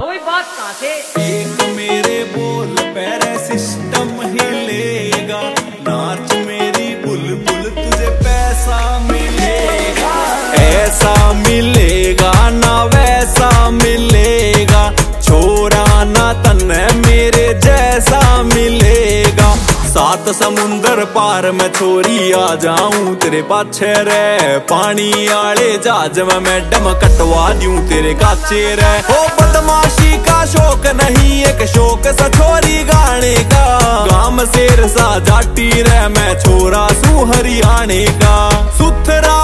बात कहाँ से एक मेरे बोल पैरे सिस्टम नाच मेरी बुलबुल तुझे पैसा मिलेगा। ऐसा मिलेगा ना वैसा मिलेगा। छोरा ना तन मेरे जैसा मिलेगा। सात समुंदर पार में छोरी आ जाऊँ। तेरे पाछे रे पानी आले जहाज़ में मैडम कटवा दूँ तेरे काचे रे शौक नहीं, एक शोक सा छोरी गाने का गाम शेर सा जाटी रे मैं छोरा सू हरियाणे का सुथरा